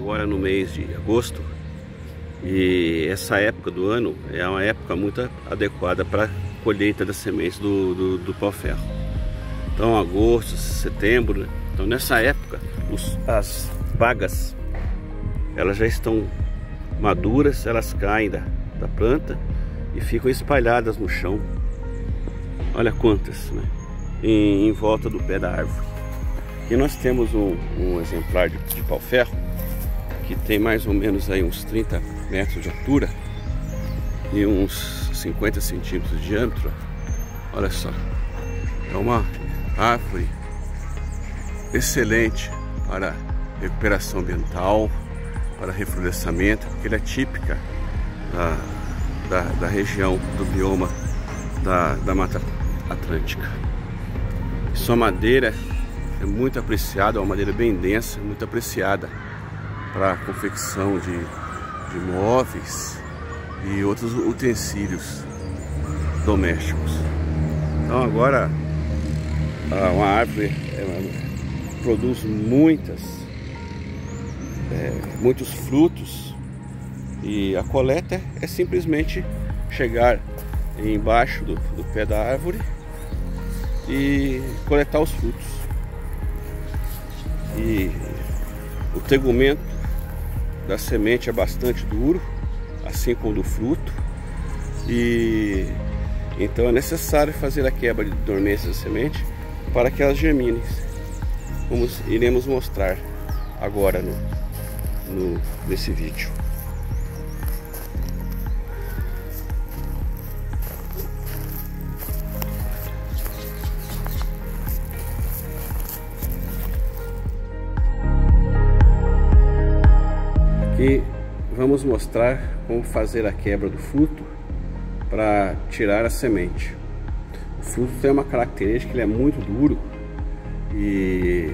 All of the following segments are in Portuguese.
agora no mês de agosto e essa época do ano é uma época muito adequada para colheita das sementes do, do, do pau-ferro. Então agosto, setembro, né? então nessa época os, as bagas elas já estão maduras, elas caem da, da planta e ficam espalhadas no chão. Olha quantas, né? Em, em volta do pé da árvore. Aqui nós temos um, um exemplar de, de pau-ferro que tem mais ou menos aí uns 30 metros de altura e uns 50 centímetros de diâmetro. Olha só, é uma árvore excelente para recuperação ambiental, para reflorescimento, porque ela é típica da, da, da região do bioma da, da Mata Atlântica. Sua madeira é muito apreciada, é uma madeira bem densa, muito apreciada para confecção de, de móveis e outros utensílios domésticos. Então agora uma árvore produz muitas, é, muitos frutos e a coleta é simplesmente chegar embaixo do, do pé da árvore e coletar os frutos. E o tegumento da semente é bastante duro, assim como do fruto. E então é necessário fazer a quebra de dormência da semente para que elas germinem. Como iremos mostrar agora no, no, nesse vídeo. Aqui vamos mostrar como fazer a quebra do fruto para tirar a semente. O fruto tem uma característica que ele é muito duro e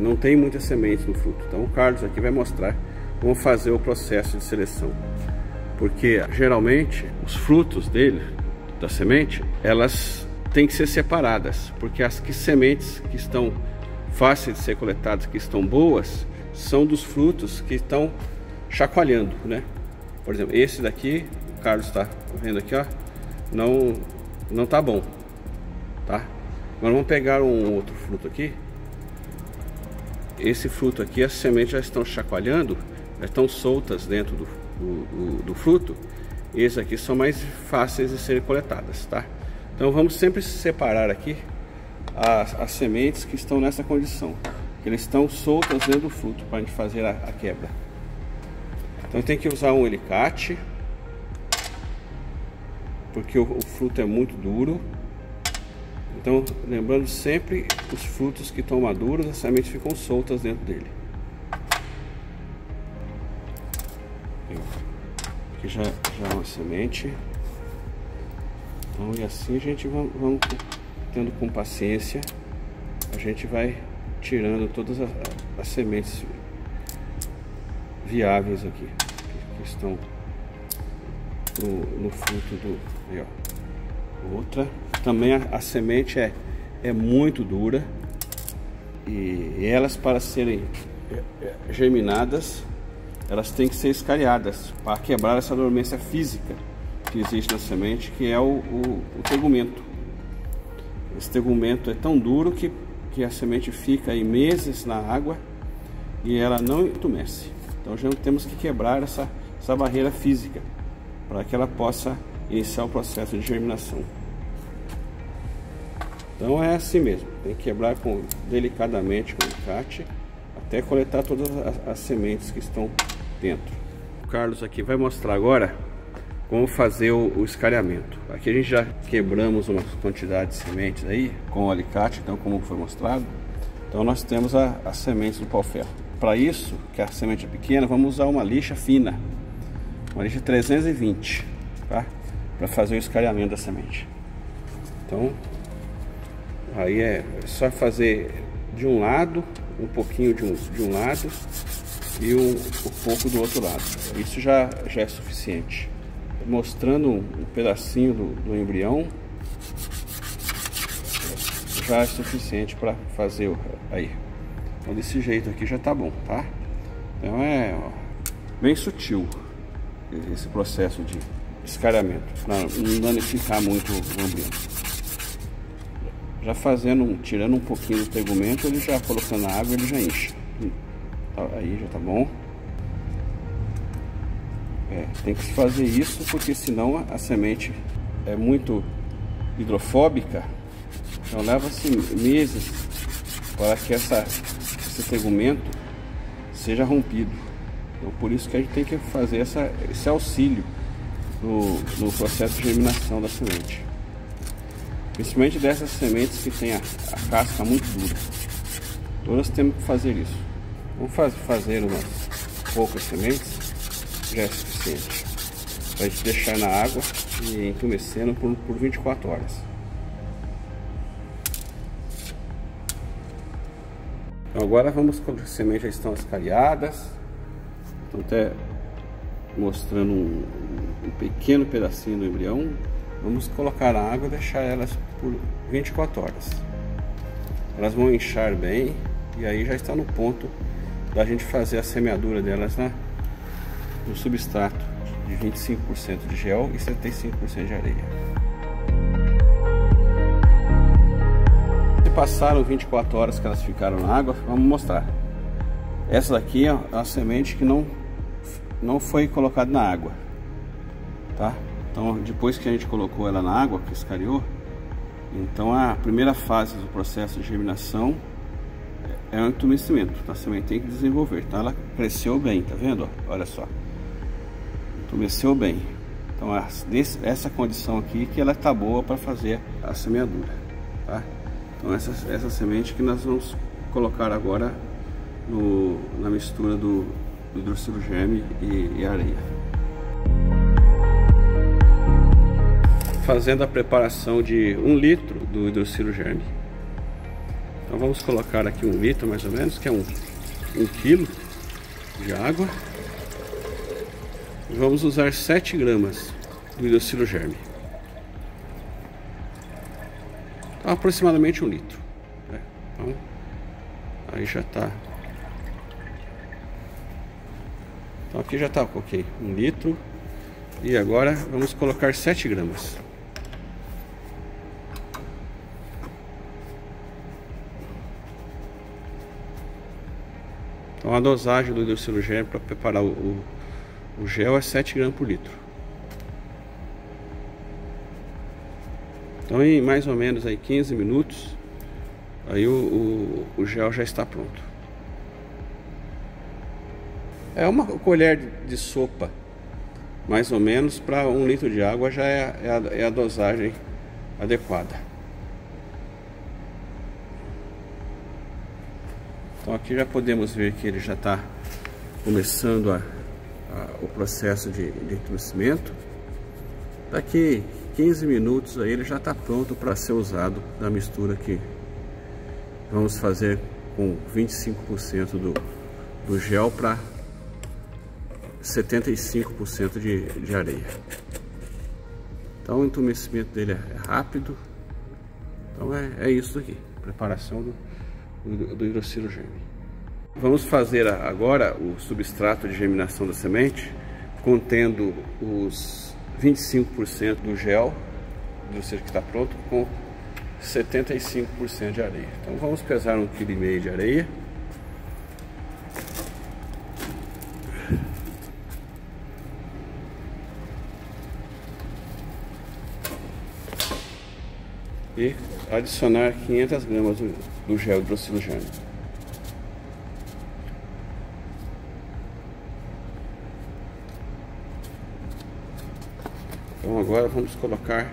não tem muitas sementes no fruto. Então o Carlos aqui vai mostrar como fazer o processo de seleção. Porque geralmente os frutos dele, da semente, elas têm que ser separadas, porque as que sementes que estão fáceis de ser coletadas, que estão boas, são dos frutos que estão chacoalhando, né? Por exemplo, esse daqui, o Carlos está vendo aqui, ó, não, não tá bom, tá? Agora vamos pegar um outro fruto aqui. Esse fruto aqui, as sementes já estão chacoalhando, já estão soltas dentro do, do, do, do fruto. Esses aqui são mais fáceis de serem coletadas, tá? Então vamos sempre separar aqui as, as sementes que estão nessa condição. Que eles estão soltas dentro do fruto para a gente fazer a, a quebra. Então tem que usar um alicate, porque o, o fruto é muito duro. Então, lembrando sempre os frutos que estão maduros, as sementes ficam soltas dentro dele. Aqui já, já é uma semente. Então, e assim a gente vai, vamos tendo com paciência, a gente vai tirando todas as, as sementes viáveis aqui, que estão no, no fruto do. Aí, ó. Outra. Também a, a, semente é, é muito dura e, elas para serem é, é, germinadas, elas têm que ser escariadas para quebrar essa dormência física que existe na semente, que é o, o, o tegumento. Esse tegumento é tão duro que, que a semente fica aí meses na água e ela não entumece. Então já temos que quebrar essa, essa barreira física para que ela possa iniciar o processo de germinação. Então é assim mesmo, tem que quebrar com, delicadamente com o alicate até coletar todas as, as sementes que estão dentro. O Carlos aqui vai mostrar agora como fazer o, o, escalhamento. Aqui a gente já quebramos uma quantidade de sementes aí com o alicate, então como foi mostrado. Então nós temos as sementes do pau-ferro. Para isso, que a semente é pequena, vamos usar uma lixa fina. Uma lixa 320, tá? Para fazer o escalhamento da semente. Então, aí é só fazer de um lado, um pouquinho de um, de um lado e um, um pouco do outro lado. Isso já, já é suficiente. Mostrando um, pedacinho do, do embrião, já é suficiente para fazer aí. Então desse jeito aqui já tá bom, tá? Então é ó, bem sutil esse processo de descarreamento, para não danificar muito o ambiente. Já fazendo, tirando um pouquinho do tegumento, ele já colocando a água, ele já enche. Tá, aí já tá bom. É, tem que fazer isso porque senão a semente é muito hidrofóbica, então leva-se meses para que essa, esse tegumento seja rompido. Então por isso que a gente tem que fazer essa, esse auxílio no, no processo de germinação da semente. Principalmente dessas sementes que tem a, a casca muito dura. Todas temos que fazer isso. Vamos faz, fazer umas poucas sementes, já é suficiente. Para a gente deixar na água e entumecendo por, por 24 horas. Então agora vamos quando as sementes já estão escariadas. Estão até mostrando um, um pequeno pedacinho do embrião. Vamos colocar na água e deixar elas por 24 horas. Elas vão inchar bem e aí já está no ponto da gente fazer a semeadura delas na, no substrato de 25% de gel e 75% de areia. Passaram 24 horas que elas ficaram na água, vamos mostrar. Essa daqui é a semente que não, não foi colocada na água, tá? Então, depois que a gente colocou ela na água, que escariou, então a primeira fase do processo de germinação é o entumecimento. Tá? A semente tem que desenvolver. Então ela cresceu bem, tá vendo? Olha só. Entumeceu bem. Então essa condição aqui que ela está boa para fazer a semeadura. Tá? Então essa, essa semente que nós vamos colocar agora no, na mistura do, do e, e areia. fazendo a preparação de um litro do hidrocilo germe. Então vamos colocar aqui um litro mais ou menos, que é um, um quilo de água. Vamos usar 7 gramas do hidrocilo germe. Então, aproximadamente um litro. Né? Então, aí já está. Então aqui já está, ok, um litro. E agora vamos colocar 7 gramas. Então a dosagem do hidrocilogênio para preparar o, o, o, gel é 7 gramas por litro. Então em mais ou menos aí 15 minutos aí o, o, o gel já está pronto. É uma colher de sopa mais ou menos para um litro de água já é, é, a, é a dosagem adequada. Então aqui já podemos ver que ele já está começando a, a, o processo de, de. Daqui 15 minutos aí ele já está pronto para ser usado na mistura que vamos fazer com 25% do, do gel para 75% de, de areia. Então o entumecimento dele é rápido. Então é, é isso aqui, preparação do do, do Vamos fazer agora o substrato de germinação da semente, contendo os 25% do gel, do seja que está pronto, com 75% de areia. Então vamos pesar um quilo e meio de areia. E adicionar 500 gramas do, do gel hidrocilogênio. Então agora vamos colocar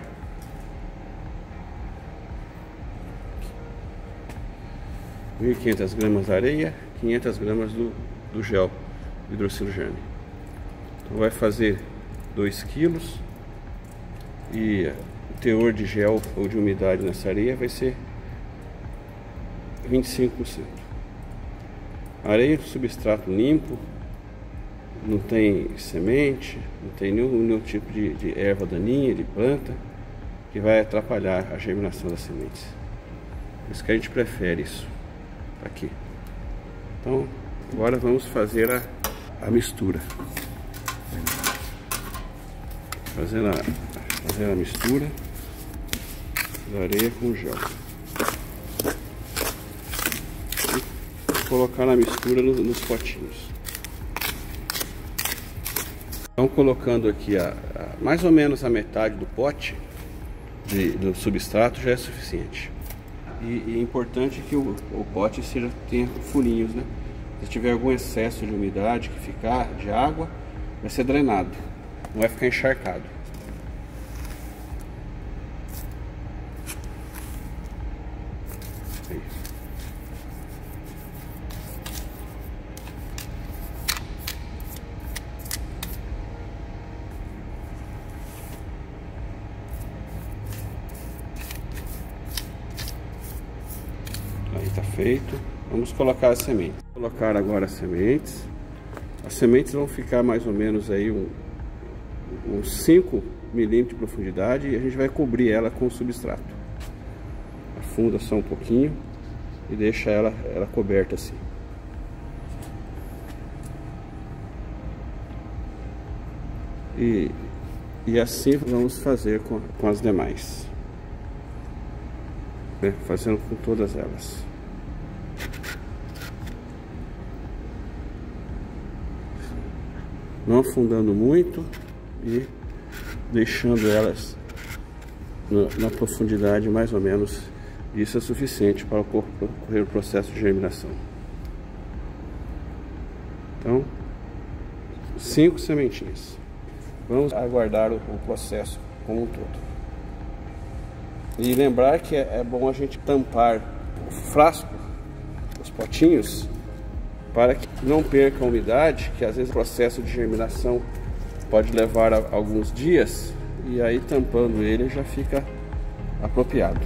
mil quinhentas gramas de areia, 500 gramas do, do gel hidrocilogênio. Então vai fazer 2 quilos e o teor de gel ou de umidade nessa areia vai ser 25%. Areia substrato limpo, não tem semente, não tem nenhum, nenhum tipo de, de, erva daninha, de planta, que vai atrapalhar a germinação das sementes. Por isso que a gente prefere isso aqui. Então, Agora vamos fazer a, a mistura. Fazendo a, fazendo a mistura da areia com gel. E colocar na mistura nos, nos potinhos. Então colocando aqui a, a, mais ou menos a metade do pote de, do substrato já é suficiente. E, e é importante que o, o pote seja, tenha furinhos, né? Se tiver algum excesso de umidade que ficar, de água, vai ser drenado, não vai ficar encharcado. Aí. Aí tá feito. Vamos colocar as sementes. Vou colocar agora as sementes. As sementes vão ficar mais ou menos aí um, uns 5 milímetros de profundidade e a gente vai cobrir ela com substrato. Afunda só um pouquinho e deixa ela, ela coberta assim. E, e assim vamos fazer com, com as demais. Né? Fazendo com todas elas. Não afundando muito e deixando elas na, na profundidade mais ou menos isso é suficiente para ocorrer o processo de germinação. Então, cinco sementinhas. Vamos aguardar o, o processo como um todo. E lembrar que é, é bom a gente tampar o frasco, os potinhos, para que não perca a umidade, que às vezes o processo de germinação pode levar alguns dias, e aí tampando ele já fica apropriado.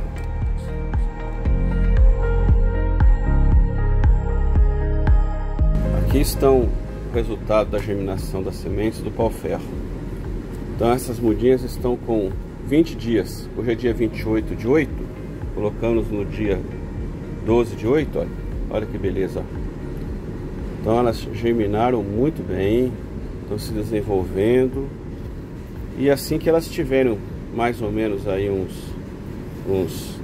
Aqui estão o resultado da germinação das sementes do pau-ferro. Então essas mudinhas estão com 20 dias. Hoje é dia 28 de 8, colocamos no dia 12 de 8, olha, olha que beleza. Então elas germinaram muito bem, estão se desenvolvendo. E assim que elas tiverem mais ou menos aí uns, uns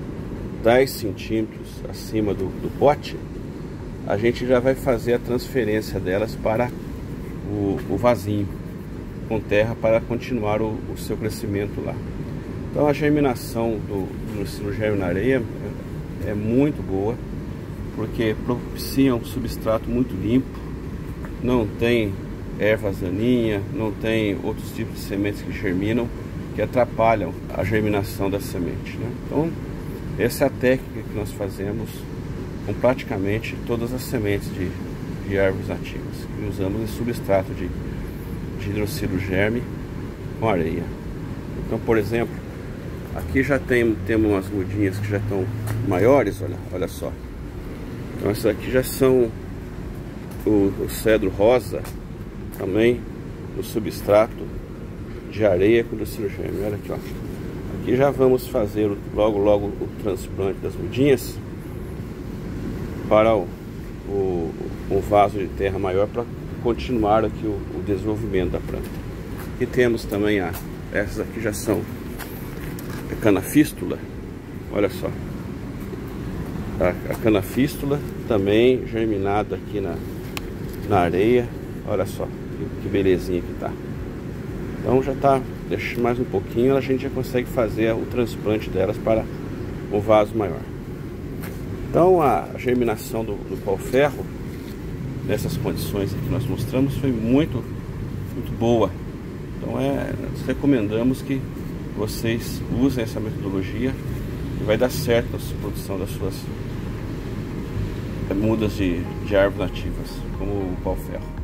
10 centímetros acima do, do pote, a gente já vai fazer a transferência delas para o, o vasinho com terra para continuar o, o, seu crescimento lá. Então a germinação do, do germe na areia é, é muito boa porque propicia um substrato muito limpo, não tem ervas daninhas, não tem outros tipos de sementes que germinam, que atrapalham a germinação da semente. Né? Então, essa é a técnica que nós fazemos com praticamente todas as sementes de, de árvores nativas, que usamos em substrato de, de hidrocilo germe com areia. Então, por exemplo, aqui já tem, temos umas mudinhas que já estão maiores, olha, olha só. Então essas aqui já são o, o cedro rosa também no substrato de areia com docilogêmeo. Olha aqui, ó. Aqui já vamos fazer logo logo o transplante das mudinhas para o, o, o vaso de terra maior para continuar aqui o, o, desenvolvimento da planta. Aqui temos também a essas aqui já são canafístula. Olha só a, a canafístula também germinada aqui na, na areia. Olha só que, que belezinha que tá. Então já tá, deixa mais um pouquinho, a gente já consegue fazer o transplante delas para um vaso maior. Então a germinação do, do pau-ferro nessas condições que nós mostramos foi muito, muito boa. Então é, nós recomendamos que vocês usem essa metodologia e vai dar certo na produção das suas mudas de, de árvores nativas, como o pau-ferro.